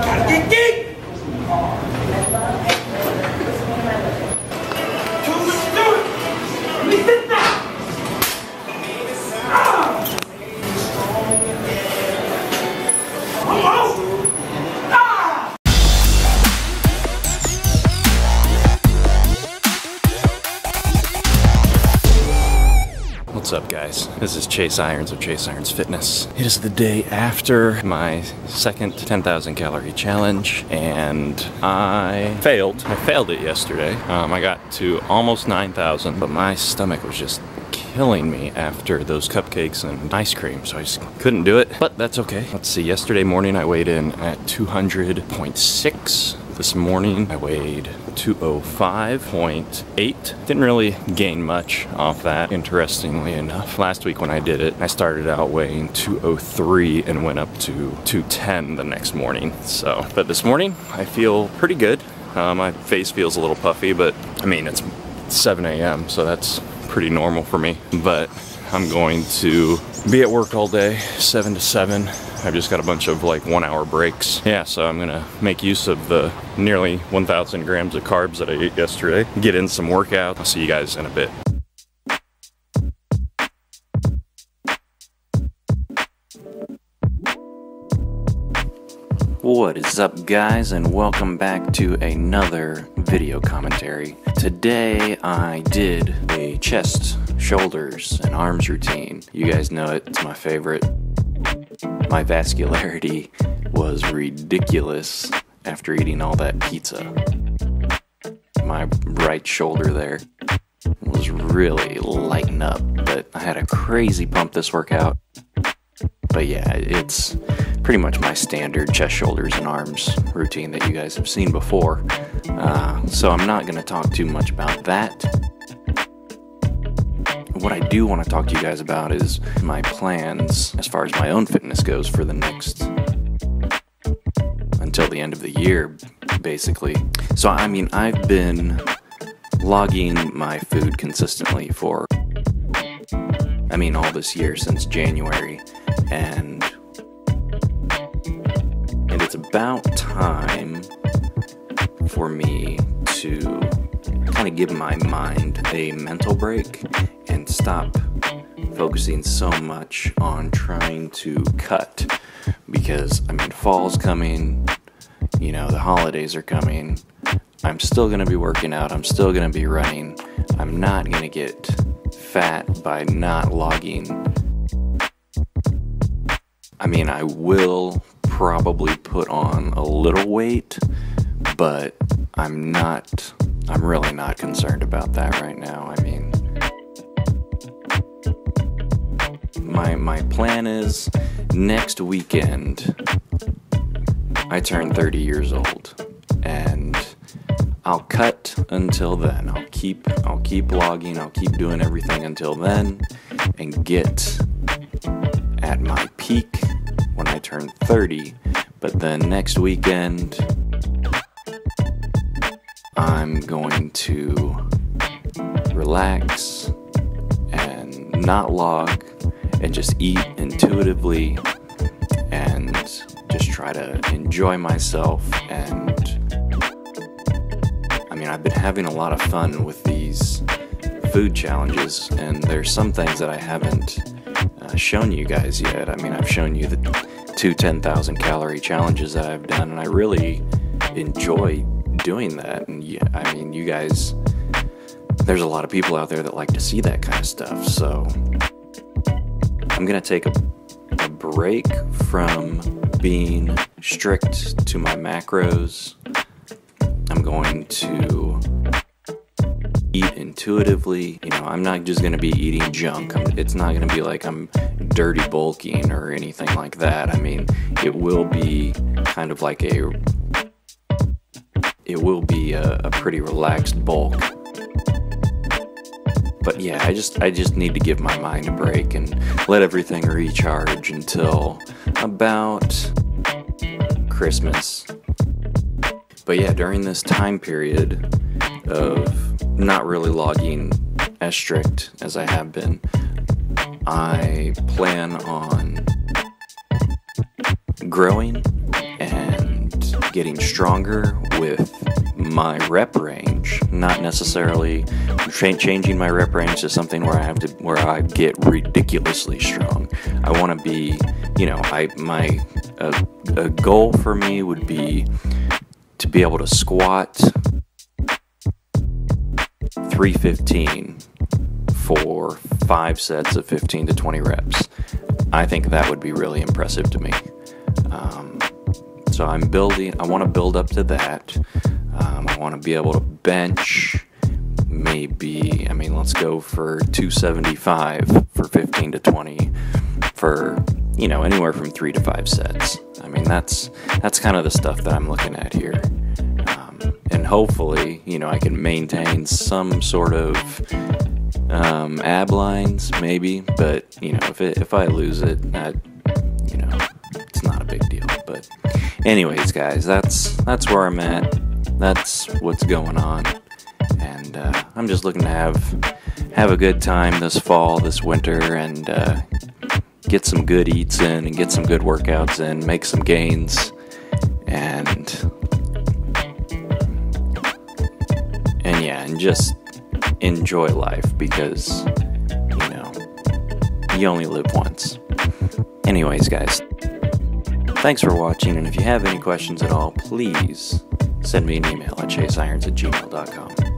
¡Qué guys? This is Chase Irons of Chase Irons Fitness. It is the day after my second 10,000 calorie challenge, and I failed. I failed it yesterday. Um, I got to almost 9,000, but my stomach was just killing me after those cupcakes and ice cream, so I just couldn't do it. But that's okay. Let's see. Yesterday morning, I weighed in at 200.6. This morning I weighed 205.8. Didn't really gain much off that, interestingly enough. Last week when I did it, I started out weighing 203 and went up to 210 the next morning. So, but this morning I feel pretty good. Uh, my face feels a little puffy, but I mean, it's 7 a.m., so that's pretty normal for me. But I'm going to be at work all day, 7 to 7. I've just got a bunch of like one hour breaks. Yeah, so I'm gonna make use of the nearly 1,000 grams of carbs that I ate yesterday, get in some workout. I'll see you guys in a bit. What is up, guys, and welcome back to another video commentary. Today I did a chest, shoulders, and arms routine. You guys know it, it's my favorite. My vascularity was ridiculous after eating all that pizza. My right shoulder there was really lighting up, but I had a crazy pump this workout. But yeah, it's pretty much my standard chest, shoulders, and arms routine that you guys have seen before. Uh, so I'm not going to talk too much about that. What I do want to talk to you guys about is my plans as far as my own fitness goes for the next until the end of the year, basically. So, I mean, I've been logging my food consistently for, I mean, all this year since January, and about time for me to kind of give my mind a mental break and stop focusing so much on trying to cut because I mean fall's coming, you know, the holidays are coming. I'm still going to be working out, I'm still going to be running. I'm not going to get fat by not logging. I mean, I will probably put on a little weight, but I'm not I'm really not concerned about that right now. I mean, my my plan is next weekend I turn 30 years old and I'll cut until then. I'll keep I'll keep logging, I'll keep doing everything until then and get at my peak turn 30. But then next weekend I'm going to relax and not log and just eat intuitively and just try to enjoy myself. And I mean, I've been having a lot of fun with these food challenges, and there's some things that I haven't uh, shown you guys yet. I mean, I've shown you the two 10,000 calorie challenges that I've done, and I really enjoy doing that. And yeah, I mean, you guys, there's a lot of people out there that like to see that kind of stuff. So I'm going to take a, a break from being strict to my macros. I'm going to eat intuitively. You know, I'm not just going to be eating junk. It's not going to be like I'm dirty bulking or anything like that. I mean, it will be kind of like a it will be a, a pretty relaxed bulk. But yeah, I just I just need to give my mind a break and let everything recharge until about Christmas. But yeah, during this time period of not really logging as strict as I have been, I plan on growing and getting stronger with my rep range, not necessarily tra- changing my rep range to something where I have to where I get ridiculously strong. I want to be, you know, I my a, a goal for me would be to be able to squat 315 for five sets of 15 to 20 reps. I think that would be really impressive to me. Um, so I'm building, I want to build up to that. Um, I want to be able to bench maybe, I mean, let's go for 275 for 15 to 20 for, you know, anywhere from three to five sets. I mean, that's, that's kind of the stuff that I'm looking at here. Hopefully, you know, I can maintain some sort of um, ab lines, maybe. But you know, if it, if I lose it, that you know, it's not a big deal. But anyways, guys, that's that's where I'm at. That's what's going on, and uh, I'm just looking to have have a good time this fall, this winter, and uh, get some good eats in and get some good workouts in, make some gains, and and just enjoy life because, you know, you only live once. Anyways, guys, thanks for watching, and if you have any questions at all, please send me an email at chaseirons at gmail.com.